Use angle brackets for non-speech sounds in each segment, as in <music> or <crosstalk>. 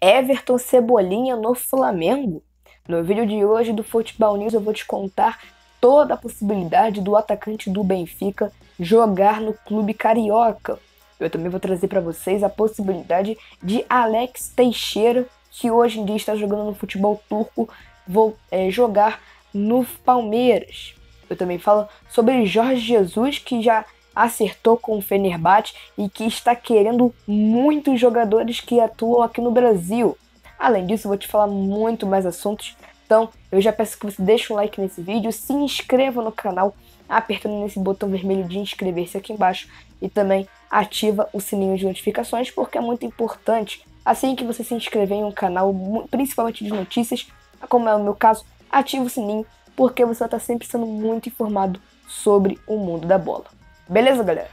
Everton Cebolinha no Flamengo. No vídeo de hoje do Futebol News eu vou te contar toda a possibilidade do atacante do Benfica jogar no clube carioca. Eu também vou trazer para vocês a possibilidade de Alex Teixeira, que hoje em dia está jogando no futebol turco, vou é, jogar no Palmeiras. Eu também falo sobre Jorge Jesus, que já acertou com o Fenerbahçe e que está querendo muitos jogadores que atuam aqui no Brasil. Além disso, vou te falar muito mais assuntos. Então, eu já peço que você deixe um like nesse vídeo, se inscreva no canal apertando nesse botão vermelho de inscrever-se aqui embaixo e também ativa o sininho de notificações porque é muito importante. Assim que você se inscrever em um canal, principalmente de notícias, como é o meu caso, ative o sininho porque você vai estar sempre sendo muito informado sobre o mundo da bola. Beleza, galera?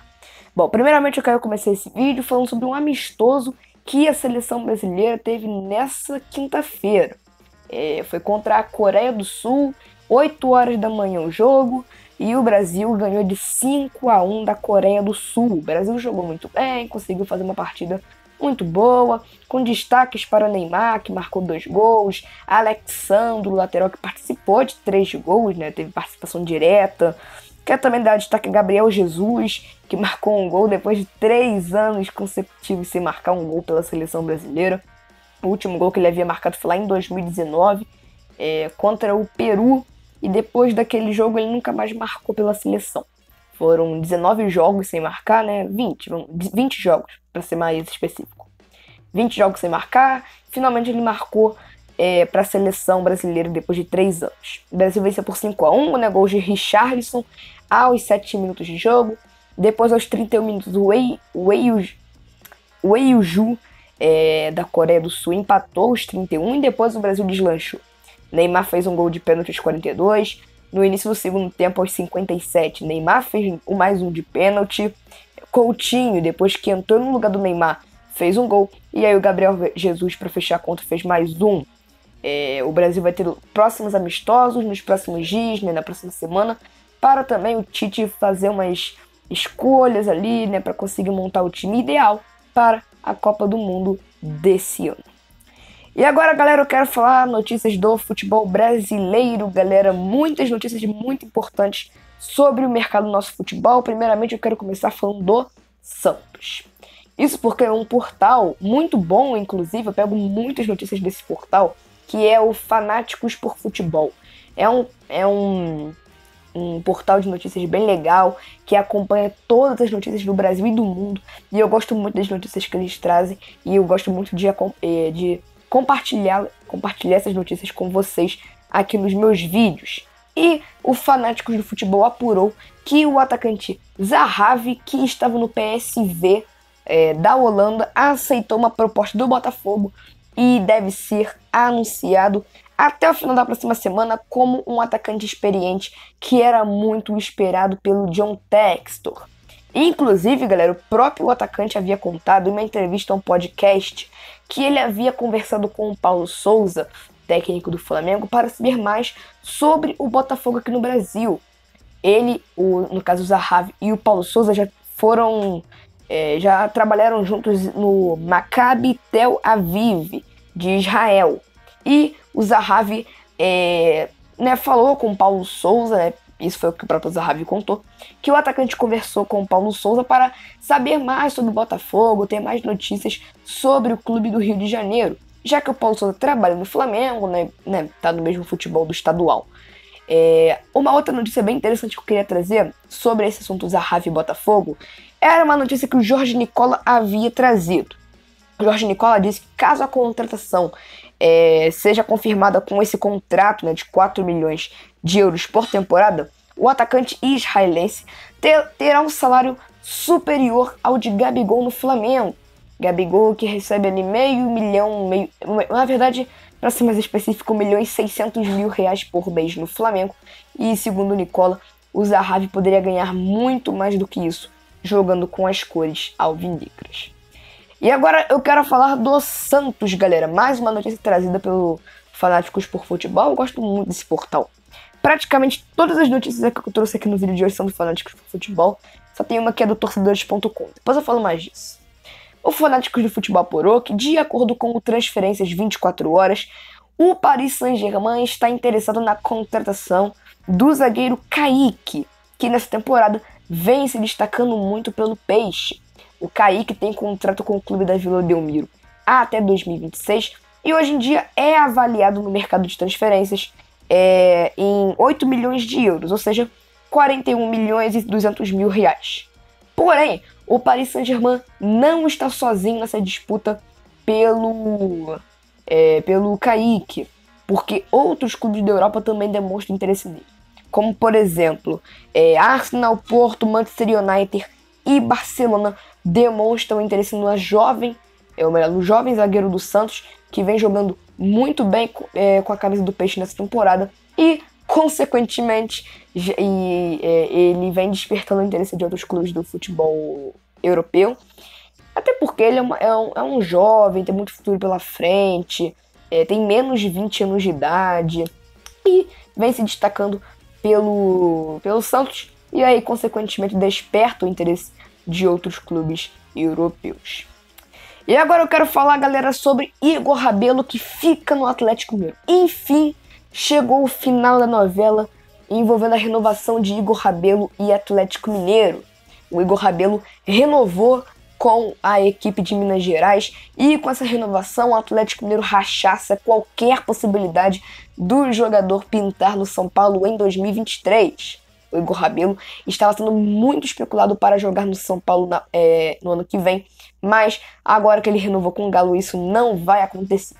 Bom, primeiramente eu quero começar esse vídeo falando sobre um amistoso que a seleção brasileira teve nessa quinta-feira. É, foi contra a Coreia do Sul, 8 horas da manhã o jogo, e o Brasil ganhou de 5 a 1 da Coreia do Sul. O Brasil jogou muito bem, conseguiu fazer uma partida muito boa, com destaques para Neymar, que marcou dois gols, Alexandro, lateral que participou de três gols, né? Teve participação direta. Quero também dar destaque a Gabriel Jesus, que marcou um gol depois de três anos consecutivos sem marcar um gol pela seleção brasileira. O último gol que ele havia marcado foi lá em 2019, é, contra o Peru, e depois daquele jogo ele nunca mais marcou pela seleção. Foram 19 jogos sem marcar, né? 20, 20 jogos, para ser mais específico. 20 jogos sem marcar, finalmente ele marcou é, para a seleção brasileira depois de três anos. O Brasil venceu por 5 a 1 né, gols de Richarlison aos 7 minutos de jogo. Depois, aos 31 minutos, o Wei, Wei, Wei Ju, é, da Coreia do Sul empatou os 31 e depois o Brasil deslanchou. Neymar fez um gol de pênalti aos 42. No início do segundo tempo, aos 57, Neymar fez mais um de pênalti. Coutinho, depois que entrou no lugar do Neymar, fez um gol. E aí o Gabriel Jesus, para fechar a conta, fez mais um. É, o Brasil vai ter próximos amistosos nos próximos dias, né, na próxima semana, para também o Tite fazer umas escolhas ali, né, para conseguir montar o time ideal para a Copa do Mundo desse ano. E agora, galera, eu quero falar notícias do futebol brasileiro, galera, muitas notícias muito importantes sobre o mercado do nosso futebol. Primeiramente, eu quero começar falando do Santos. Isso porque é um portal muito bom, inclusive, eu pego muitas notícias desse portal que é o Fanáticos por Futebol. É um, é um, um portal de notícias bem legal que acompanha todas as notícias do Brasil e do mundo. E eu gosto muito das notícias que eles trazem e eu gosto muito de, eh, de compartilhar, compartilhar essas notícias com vocês aqui nos meus vídeos. E o Fanáticos do Futebol apurou que o atacante Zahavi, que estava no PSV é, eh, da Holanda, aceitou uma proposta do Botafogo e deve ser anunciado até o final da próxima semana como um atacante experiente que era muito esperado pelo John Textor. Inclusive, galera, o próprio atacante havia contado em uma entrevista a um podcast que ele havia conversado com o Paulo Souza, técnico do Flamengo, para saber mais sobre o Botafogo aqui no Brasil. Ele, o, no caso o Zahavi e o Paulo Souza já foram é, já trabalharam juntos no Maccabi Tel Aviv de Israel. E o Zahavi é, né, falou com o Paulo Souza, né, isso foi o que o próprio Zahavi contou, que o atacante conversou com o Paulo Souza para saber mais sobre o Botafogo, ter mais notícias sobre o clube do Rio de Janeiro, já que o Paulo Souza trabalha no Flamengo, né, né tá no mesmo futebol do estadual. É, uma outra notícia bem interessante que eu queria trazer sobre esse assunto Zahavi e Botafogo era uma notícia que o Jorge Nicola havia trazido. O Jorge Nicola disse que caso a contratação é, seja confirmada com esse contrato né, de 4 milhões de euros por temporada, o atacante israelense ter, terá um salário superior ao de Gabigol no Flamengo. Gabigol que recebe ali meio milhão, meio, na verdade, para ser mais específico, 1 milhão e 600 mil reais por mês no Flamengo. E segundo Nicola, o Zahavi poderia ganhar muito mais do que isso, jogando com as cores alvinegras. E agora eu quero falar do Santos, galera. Mais uma notícia trazida pelo Fanáticos por Futebol. Eu gosto muito desse portal. Praticamente todas as notícias que eu trouxe aqui no vídeo de hoje são do Fanáticos por Futebol. Só tem uma que é do torcedores.com. Depois eu falo mais disso. o Fanáticos do Futebol apurou que, de acordo com o Transferências 24 Horas, o Paris Saint-Germain está interessado na contratação do zagueiro Kaique, que nessa temporada vem se destacando muito pelo Peixe. O Kaique tem contrato com o clube da Vila Belmiro até 2026 e hoje em dia é avaliado no mercado de transferências é, em 8 milhões de euros, ou seja, 41 milhões e 200 mil reais. Porém, o Paris Saint-Germain não está sozinho nessa disputa pelo, é, pelo Kaique, porque outros clubes da Europa também demonstram interesse nele. Como, por exemplo, é, Arsenal, Porto, Manchester United e Barcelona demonstram interesse no jovem, é, ou melhor, no jovem zagueiro do Santos, que vem jogando muito bem é, com a camisa do Peixe nessa temporada e consequentemente, e, é, ele vem despertando o interesse de outros clubes do futebol europeu. Até porque ele é, uma, é, um, é um, jovem, tem muito futuro pela frente, é, tem menos de 20 anos de idade e vem se destacando pelo, pelo Santos e aí, consequentemente, desperta o interesse de outros clubes europeus. E agora eu quero falar, galera, sobre Igor Rabelo que fica no Atlético Mineiro. Enfim, chegou o final da novela envolvendo a renovação de Igor Rabelo e Atlético Mineiro. O Igor Rabelo renovou com a equipe de Minas Gerais e com essa renovação o Atlético Mineiro rachaça qualquer possibilidade do jogador pintar no São Paulo em 2023. O Igor Rabelo estava sendo muito especulado para jogar no São Paulo na, é, no ano que vem, mas agora que ele renovou com o Galo, isso não vai acontecer.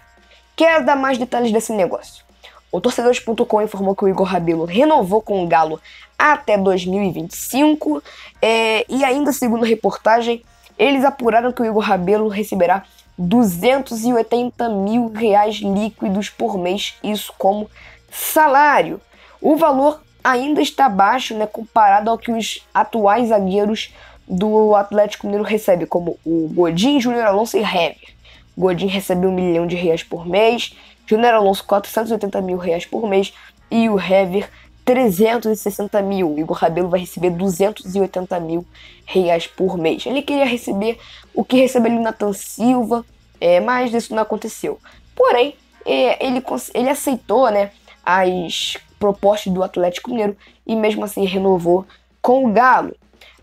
Quero dar mais detalhes desse negócio. O Torcedores.com informou que o Igor Rabelo renovou com o Galo até 2025 é, e ainda segundo a reportagem, eles apuraram que o Igor Rabelo receberá 280 mil reais líquidos por mês, isso como salário. O valor ainda está baixo, né, comparado ao que os atuais zagueiros do Atlético Mineiro recebem, como o Godin, Júnior Alonso e Hever. Godin recebe um milhão de reais por mês Júnior Alonso 480 mil reais por mês e o Hever 360 mil. Igor Rabelo vai receber 280 mil reais por mês. Ele queria receber o que recebeu ali Nathan Silva, é, mas isso não aconteceu. Porém, é, ele, ele aceitou né, as propostas do Atlético Mineiro e mesmo assim renovou com o Galo.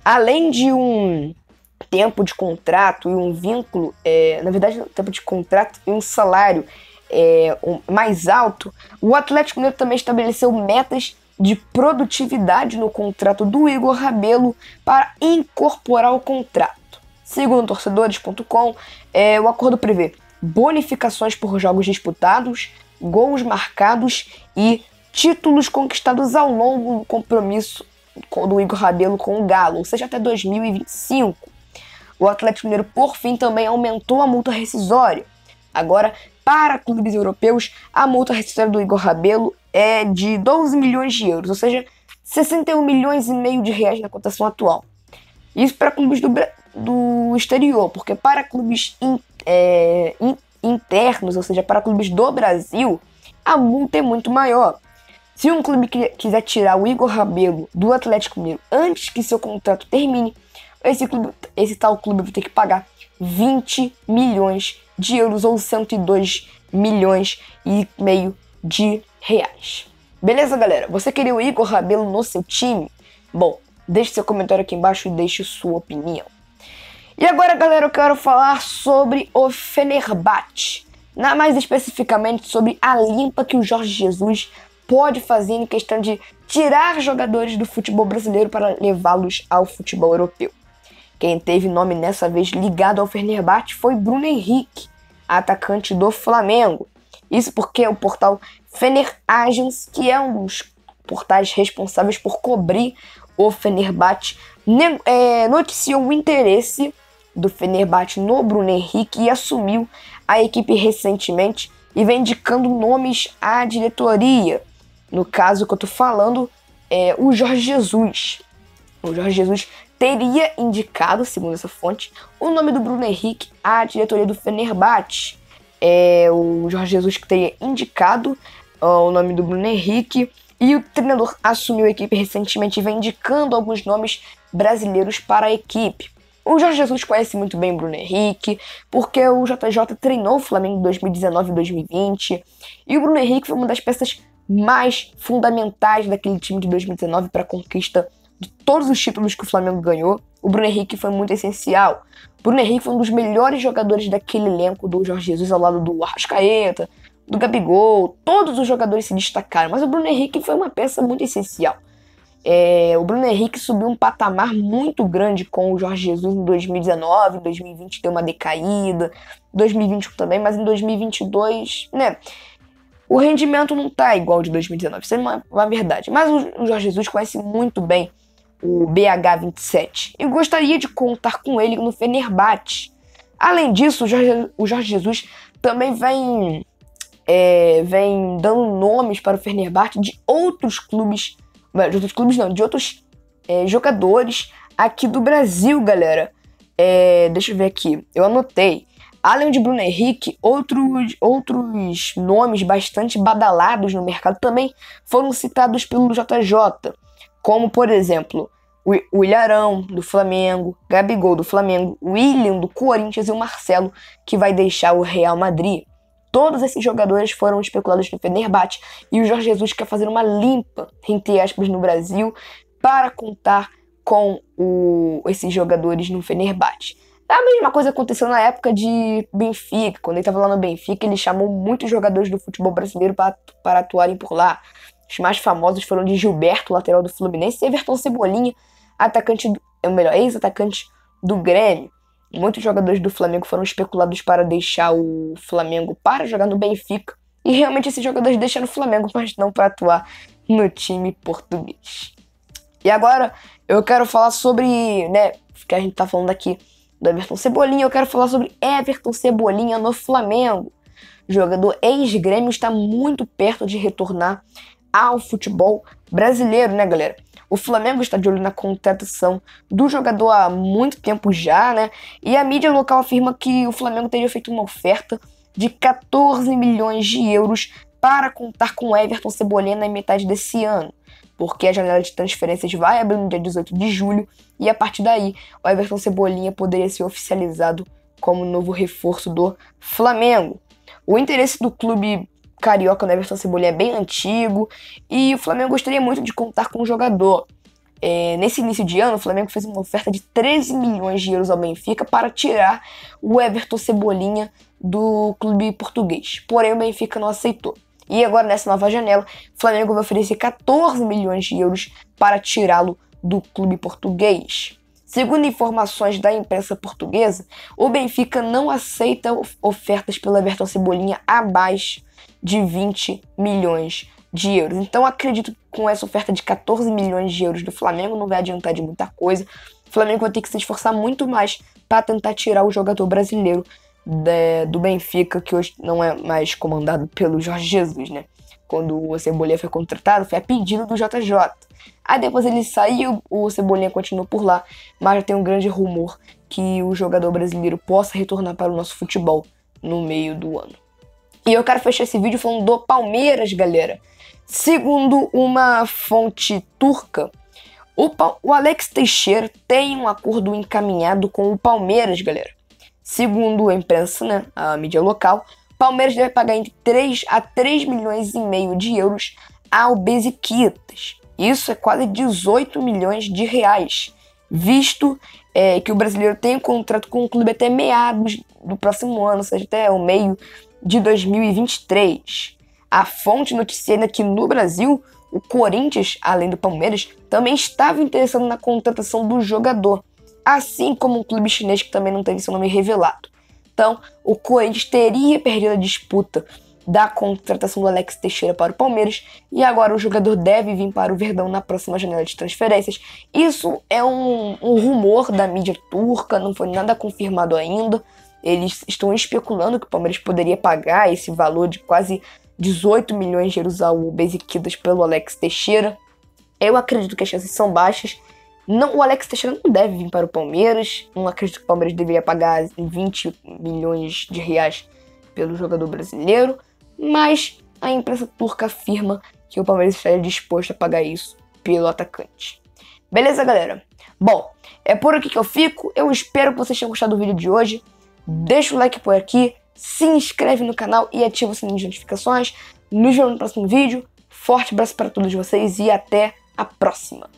Além de um tempo de contrato e um vínculo, é, na verdade, um tempo de contrato e um salário é, um, mais alto, o Atlético Mineiro também estabeleceu metas de produtividade no contrato do Igor Rabelo para incorporar o contrato. Segundo torcedores.com, é, o acordo prevê bonificações por jogos disputados, gols marcados e títulos conquistados ao longo do compromisso do Igor Rabelo com o Galo, ou seja, até 2025. O Atlético Mineiro, por fim, também aumentou a multa rescisória. Agora para clubes europeus, a multa rescisória do Igor Rabelo é de 12 milhões de euros, ou seja, 61 milhões e meio de reais na cotação atual. Isso para clubes do, do exterior, porque para clubes in, é, in, internos, ou seja, para clubes do Brasil, a multa é muito maior. Se um clube quiser tirar o Igor Rabelo do Atlético Mineiro antes que seu contrato termine, esse, clube, esse tal clube vai ter que pagar 20 milhões de euros ou 102 milhões e meio de reais. Beleza, galera? Você queria o Igor Rabelo no seu time? Bom, deixe seu comentário aqui embaixo e deixe sua opinião. E agora, galera, eu quero falar sobre o Fenerbahçe. Mais especificamente sobre a limpa que o Jorge Jesus pode fazer em questão de tirar jogadores do futebol brasileiro para levá-los ao futebol europeu. Quem teve nome nessa vez ligado ao Fenerbahçe foi Bruno Henrique, atacante do Flamengo. Isso porque o portal Fener Agents, que é um dos portais responsáveis por cobrir o Fenerbahçe, é, noticiou o interesse do Fenerbahçe no Bruno Henrique e assumiu a equipe recentemente e vem indicando nomes à diretoria. No caso que eu tô falando, é o Jorge Jesus. O Jorge Jesus teria indicado, segundo essa fonte, o nome do Bruno Henrique à diretoria do Fenerbahçe. É, o Jorge Jesus que teria indicado uh, o nome do Bruno Henrique e o treinador assumiu a equipe recentemente e vem indicando alguns nomes brasileiros para a equipe. O Jorge Jesus conhece muito bem Bruno Henrique, porque o JJ treinou o Flamengo em 2019 e 2020, e o Bruno Henrique foi uma das peças mais fundamentais daquele time de 2019 para a conquista de todos os títulos que o Flamengo ganhou. O Bruno Henrique foi muito essencial. O Bruno Henrique foi um dos melhores jogadores daquele elenco do Jorge Jesus ao lado do Arrascaeta, do Gabigol. Todos os jogadores se destacaram, mas o Bruno Henrique foi uma peça muito essencial. É, o Bruno Henrique subiu um patamar muito grande com o Jorge Jesus em 2019, 2020 deu uma decaída, 2021 também, mas em 2022, né? O rendimento não tá igual de 2019, isso é uma, uma verdade. Mas o, o Jorge Jesus conhece muito bem o BH27 e gostaria de contar com ele no Fenerbahçe. Além disso, o Jorge, o Jorge Jesus também vem, é, vem dando nomes para o Fenerbahçe de outros clubes de outros clubes não, de outros é, jogadores aqui do Brasil, galera. É, deixa eu ver aqui, eu anotei. Além de Bruno Henrique, outros, outros nomes bastante badalados no mercado também foram citados pelo JJ, como por exemplo o Ilharão do Flamengo, Gabigol do Flamengo, William do Corinthians e o Marcelo que vai deixar o Real Madrid. Todos esses jogadores foram especulados no Fenerbahçe e o Jorge Jesus quer fazer uma limpa, entre aspas, no Brasil para contar com o, esses jogadores no Fenerbahçe. A mesma coisa aconteceu na época de Benfica. Quando ele estava lá no Benfica, ele chamou muitos jogadores do futebol brasileiro para, para atuarem por lá. Os mais famosos foram de Gilberto, lateral do Fluminense, e Everton Cebolinha, atacante, é o melhor, ex-atacante do Grêmio. Muitos jogadores do Flamengo foram especulados para deixar o Flamengo para jogar no Benfica. E realmente esses jogadores deixaram o Flamengo, mas não para atuar no time português. E agora eu quero falar sobre, né, que a gente tá falando aqui do Everton Cebolinha, eu quero falar sobre Everton Cebolinha no Flamengo. Jogador ex-grêmio está muito perto de retornar ao futebol brasileiro, né, galera? O Flamengo está de olho na contratação do jogador há muito tempo já, né? E a mídia local afirma que o Flamengo teria feito uma oferta de 14 milhões de euros para contar com Everton Cebolinha na metade desse ano, porque a janela de transferências vai abrir no dia 18 de julho e a partir daí o Everton Cebolinha poderia ser oficializado como novo reforço do Flamengo. O interesse do clube carioca no Everton Cebolinha é bem antigo e o Flamengo gostaria muito de contar com o jogador. É, nesse início de ano, o Flamengo fez uma oferta de 13 milhões de euros ao Benfica para tirar o Everton Cebolinha do clube português. Porém, o Benfica não aceitou. E agora, nessa nova janela, o Flamengo vai oferecer 14 milhões de euros para tirá-lo do clube português. Segundo informações da imprensa portuguesa, o Benfica não aceita ofertas pelo Everton Cebolinha abaixo de 20 milhões de euros. Então acredito que com essa oferta de 14 milhões de euros do Flamengo não vai adiantar de muita coisa. O Flamengo vai ter que se esforçar muito mais para tentar tirar o jogador brasileiro de, do Benfica, que hoje não é mais comandado <laughs> pelo Jorge Jesus, né? Quando o Cebolinha foi contratado, foi a pedido do JJ. Aí depois ele saiu, o Cebolinha continuou por lá, mas já tem um grande rumor que o jogador brasileiro possa retornar para o nosso futebol no meio do ano. E eu quero fechar esse vídeo falando do Palmeiras, galera. Segundo uma fonte turca, o, o Alex Teixeira tem um acordo encaminhado com o Palmeiras, galera. Segundo a imprensa, né, a mídia local, Palmeiras deve pagar entre 3 a 3 milhões e meio de euros ao Besiktas. Isso é quase 18 milhões de reais, visto é, que o brasileiro tem um contrato com o clube até meados do próximo ano, ou seja, até o meio de 2023. A fonte noticia que no Brasil, o Corinthians, além do Palmeiras, também estava interessado na contratação do jogador, assim como um clube chinês que também não teve seu nome revelado. Então, o Corinthians teria perdido a disputa da contratação do Alex Teixeira para o Palmeiras e agora o jogador deve vir para o Verdão na próxima janela de transferências. Isso é um, um rumor da mídia turca, não foi nada confirmado ainda, eles estão especulando que o Palmeiras poderia pagar esse valor de quase 18 milhões de euros ao Besiktas pelo Alex Teixeira. Eu acredito que as chances são baixas. Não, o Alex Teixeira não deve vir para o Palmeiras. Não acredito que o Palmeiras deveria pagar 20 milhões de reais pelo jogador brasileiro. Mas a imprensa turca afirma que o Palmeiras estaria disposto a pagar isso pelo atacante. Beleza, galera? Bom, é por aqui que eu fico. Eu espero que vocês tenham gostado do vídeo de hoje. Deixa o like por aqui, se inscreve no canal e ativa o sininho de notificações. Nos vemos no próximo vídeo. Forte abraço para todos vocês e até a próxima.